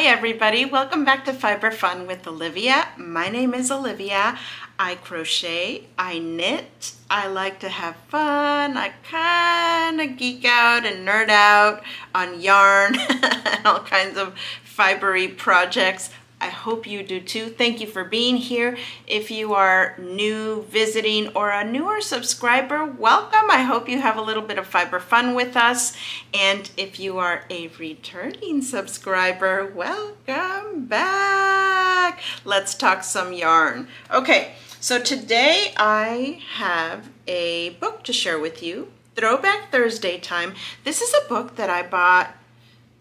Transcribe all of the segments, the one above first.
Hi everybody, welcome back to Fiber Fun with Olivia. My name is Olivia. I crochet, I knit, I like to have fun, I kind of geek out and nerd out on yarn and all kinds of fibery projects. I hope you do too. Thank you for being here. If you are new, visiting, or a newer subscriber, welcome. I hope you have a little bit of fiber fun with us. And if you are a returning subscriber, welcome back. Let's talk some yarn. Okay, so today I have a book to share with you. Throwback Thursday time. This is a book that I bought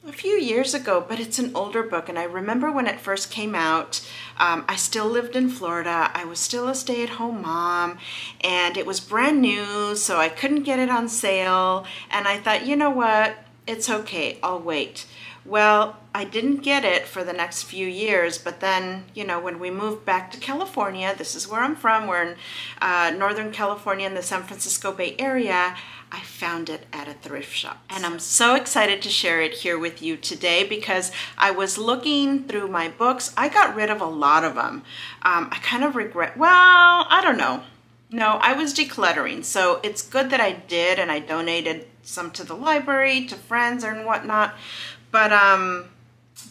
a few years ago, but it's an older book. And I remember when it first came out, um, I still lived in Florida. I was still a stay at home mom, and it was brand new, so I couldn't get it on sale. And I thought, you know what? It's okay, I'll wait. Well, I didn't get it for the next few years, but then, you know, when we moved back to California, this is where I'm from, we're in uh, Northern California in the San Francisco Bay Area, I found it at a thrift shop. And I'm so excited to share it here with you today because I was looking through my books. I got rid of a lot of them. Um, I kind of regret, well, I don't know. No, I was decluttering. So it's good that I did and I donated some to the library, to friends and whatnot. But um,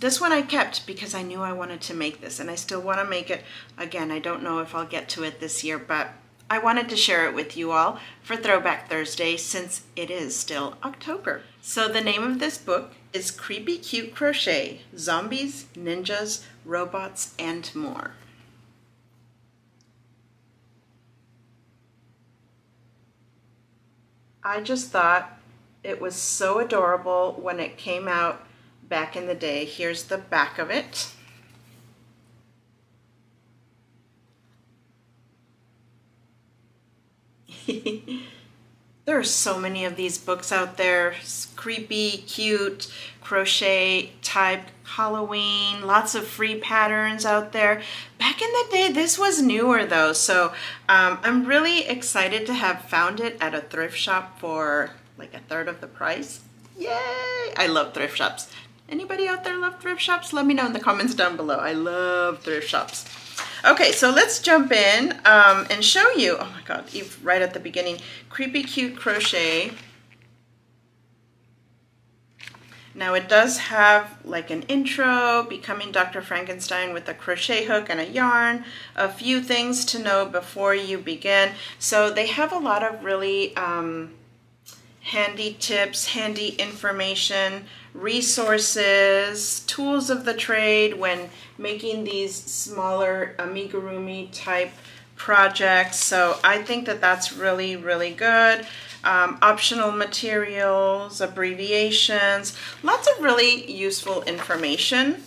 this one I kept because I knew I wanted to make this and I still want to make it. Again, I don't know if I'll get to it this year, but I wanted to share it with you all for Throwback Thursday since it is still October. So the name of this book is Creepy Cute Crochet, Zombies, Ninjas, Robots, and More. I just thought it was so adorable when it came out back in the day. Here's the back of it. there are so many of these books out there. It's creepy, cute, crochet type, Halloween, lots of free patterns out there. Back in the day, this was newer though, so um, I'm really excited to have found it at a thrift shop for like a third of the price. Yay! I love thrift shops. Anybody out there love thrift shops? Let me know in the comments down below. I love thrift shops. Okay, so let's jump in um, and show you, oh my God, Eve, right at the beginning, Creepy Cute Crochet. Now it does have like an intro, becoming Dr. Frankenstein with a crochet hook and a yarn, a few things to know before you begin. So they have a lot of really um, handy tips, handy information, resources, tools of the trade when making these smaller amigurumi type projects. So I think that that's really, really good. Um, optional materials, abbreviations, lots of really useful information.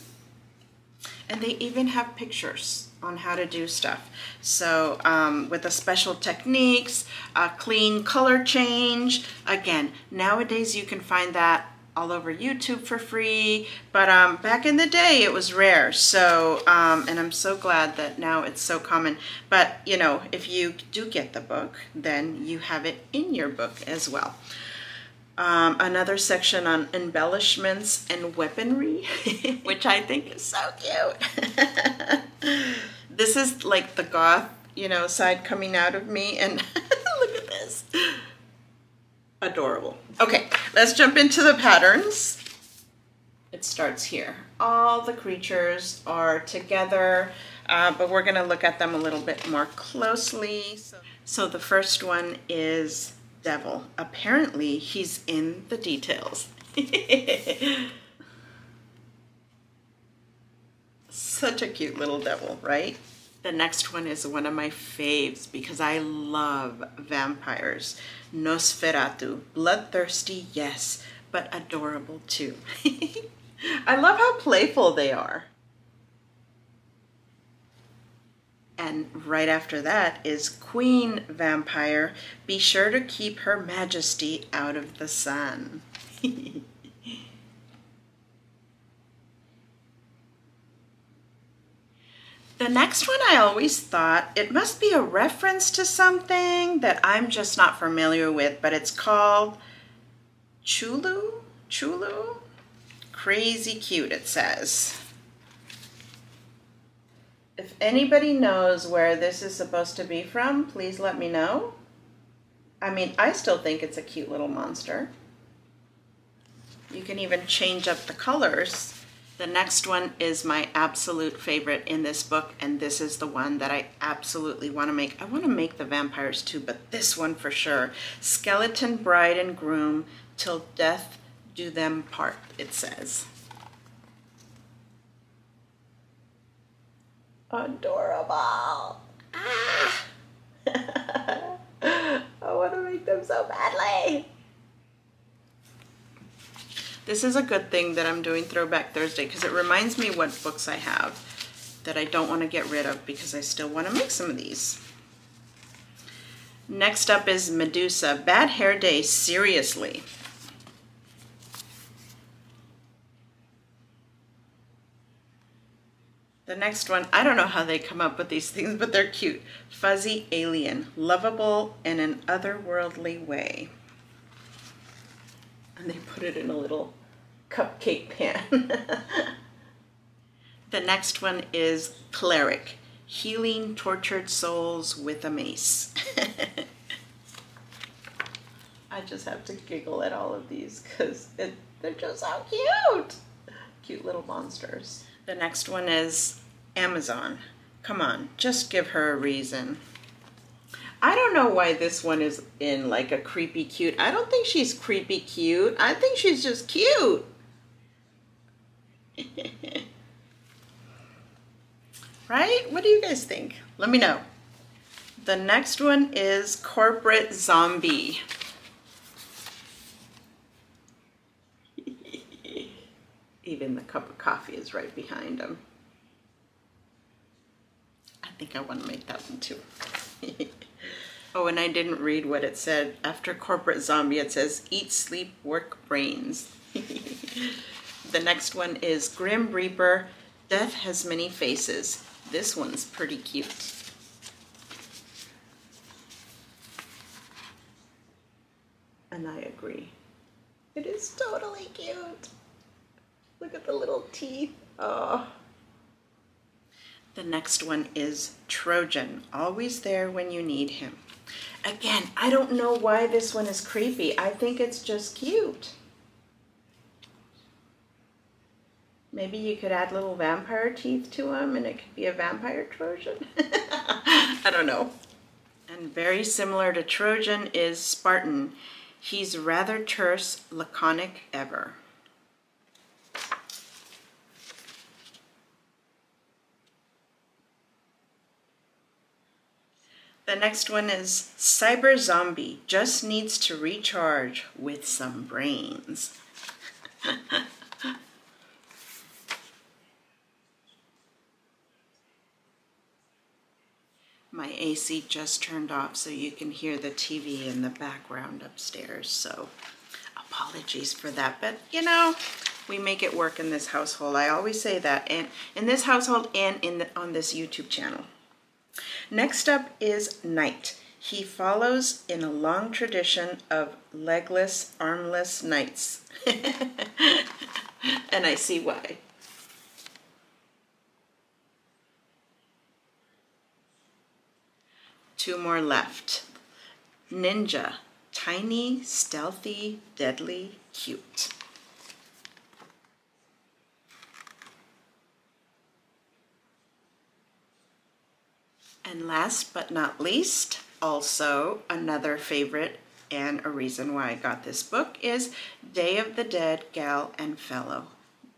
And they even have pictures on how to do stuff. So um, with the special techniques, a clean color change. Again, nowadays you can find that all over YouTube for free, but um, back in the day it was rare. So, um, and I'm so glad that now it's so common. But, you know, if you do get the book, then you have it in your book as well. Um, another section on embellishments and weaponry, which I think is so cute. this is like the goth, you know, side coming out of me, and look at this. Adorable. Okay, let's jump into the patterns. It starts here. All the creatures are together, uh, but we're gonna look at them a little bit more closely. So, so the first one is devil. Apparently, he's in the details. Such a cute little devil, right? The next one is one of my faves because I love vampires. Nosferatu. Bloodthirsty, yes, but adorable too. I love how playful they are. And right after that is Queen Vampire. Be sure to keep her majesty out of the sun. the next one I always thought it must be a reference to something that I'm just not familiar with, but it's called Chulu? Chulu? Crazy cute, it says. If anybody knows where this is supposed to be from, please let me know. I mean, I still think it's a cute little monster. You can even change up the colors. The next one is my absolute favorite in this book, and this is the one that I absolutely want to make. I want to make the vampires too, but this one for sure. Skeleton Bride and Groom, Till Death Do Them Part, it says. Adorable. Ah! I want to make them so badly. This is a good thing that I'm doing Throwback Thursday because it reminds me what books I have that I don't want to get rid of because I still want to make some of these. Next up is Medusa. Bad Hair Day, seriously. The next one, I don't know how they come up with these things, but they're cute. Fuzzy Alien, lovable in an otherworldly way. And they put it in a little cupcake pan. the next one is Cleric, healing tortured souls with a mace. I just have to giggle at all of these because they're just so cute. Cute little monsters. The next one is Amazon. Come on, just give her a reason. I don't know why this one is in like a creepy cute. I don't think she's creepy cute. I think she's just cute. right? What do you guys think? Let me know. The next one is Corporate Zombie. Even the cup of coffee is right behind him I think I want to make that one too. oh, and I didn't read what it said. After corporate zombie, it says eat, sleep, work, brains. the next one is Grim Reaper. Death has many faces. This one's pretty cute. And I agree. It is totally cute. Look at the little teeth. Oh. The next one is Trojan, always there when you need him. Again, I don't know why this one is creepy. I think it's just cute. Maybe you could add little vampire teeth to him and it could be a vampire Trojan. I don't know. And very similar to Trojan is Spartan. He's rather terse, laconic ever. The next one is Cyber Zombie just needs to recharge with some brains. My AC just turned off so you can hear the TV in the background upstairs, so apologies for that. But, you know, we make it work in this household. I always say that, and in this household and in the, on this YouTube channel. Next up is Knight. He follows in a long tradition of legless, armless knights. and I see why. Two more left. Ninja, tiny, stealthy, deadly, cute. And last but not least, also another favorite and a reason why I got this book is Day of the Dead, Gal and Fellow.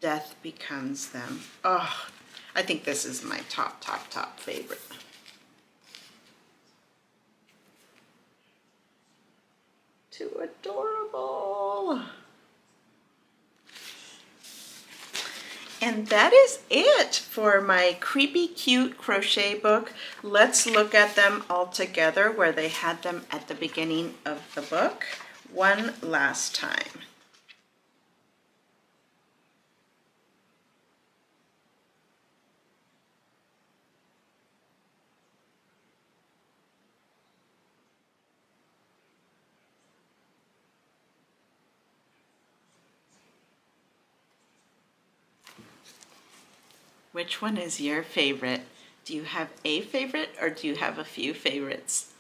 Death Becomes Them. Oh, I think this is my top, top, top favorite. Too adorable. And that is it for my creepy cute crochet book. Let's look at them all together where they had them at the beginning of the book one last time. Which one is your favorite? Do you have a favorite or do you have a few favorites?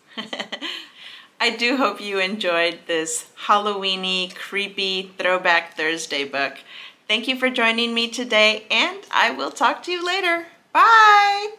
I do hope you enjoyed this Halloweeny, creepy Throwback Thursday book. Thank you for joining me today and I will talk to you later. Bye!